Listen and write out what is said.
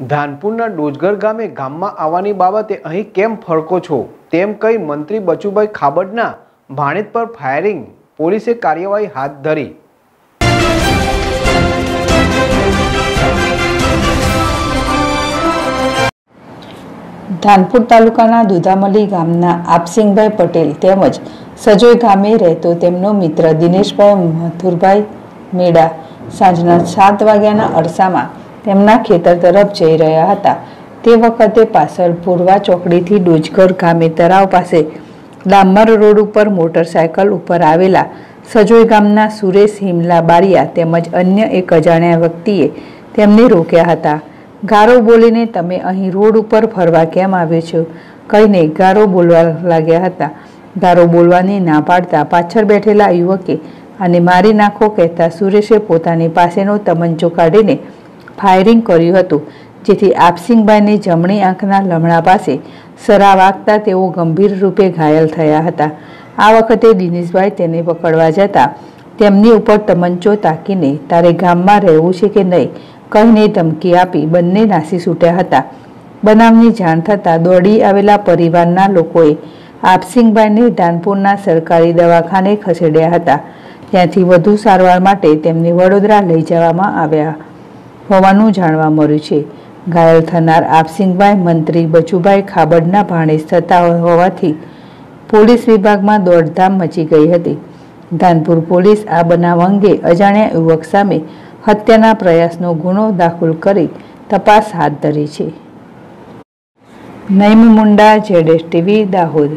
ધાનપુરના ડોજગર ગામે ગામમાં આવવાની બાબતે અહીં કેમ ફરકો છો? તેમ કહી મંત્રી બચુભાઈ ખાબડના ભાણેજ પર ફાયરિંગ, પોલીસે કાર્યવાહી હાથ ધરી. ધાનપુર તાલુકાના દુધામલી ગામના આપસિંગભાઈ પટેલ તેમજ સજોઈ ગામે રહેતો તેમનો મિત્ર દિનેશભાઈ મથુરભાઈ મેડા સાંજના સાત વાગ્યાના અરસામાં તેમના ખેતર તરફ જઈ રહ્યા હતા. તે વખતે પાછળ પૂર્વા ચોકડીથી ડોજગર ગામે તરાવ પાસે ડામર રોડ ઉપર મોટરસાયકલ ઉપર આવેલા સજોઈ ગામના સુરેશ હિમલા બારિયા તેમજ અન્ય એક અજાણ્યા વ્યક્તિએ તેમને રોક્યા હતા. ગારો બોલીને તમે અહીં રોડ ઉપર ફરવા કેમ આવ્યો છો? કહીને ગારો બોલવા લાગ્યા હતા. ગારો બોલવાની ના પાડતા પાછળ બેઠેલા યુવકે અને મારી નાખો કહેતા સુરેશે પોતાની પાસેનો તમંચો કાઢીને ફાયરિંગ કર્યું હતું, જેથી આપસિંગભાઈની જમણી આંખના લમણા પાસે સરા વાગતા તેઓ ગંભીર રૂપે ઘાયલ થયા હતા. આ વખતે દિનેશભાઈ તેને પકડવા જતા તેમની ઉપર તમંચો તાકીને, તારે ગામમાં રહેવું છે કે નહીં? કહીને ધમકી આપી બંને નાસી છૂટ્યા હતા. બનાવની જાણ થતાં દોડી આવેલા પરિવારના લોકોએ આપસિંગભાઈને ધાનપુરના સરકારી દવાખાને ખસેડ્યા હતા. ત્યાંથી વધુ સારવાર માટે તેમને વડોદરા લઈ જવામાં આવ્યા. હોવાનું જાણવા મળ્યું છે. ઘાયલ થનાર આપસિંગભાઈ મંત્રી બચુભાઈ ખાબડના ભાણેજ થતા હોવાથી પોલીસ વિભાગમાં દોડધામ મચી ગઈ હતી. ધાનપુર પોલીસ આ બનાવ અંગે અજાણ્યા યુવક સામે હત્યાના પ્રયાસનો ગુનો દાખલ કરી તપાસ હાથ ધરી છે. નઈમ મુંડા, જેડેશ ટીવી, દાહોદ.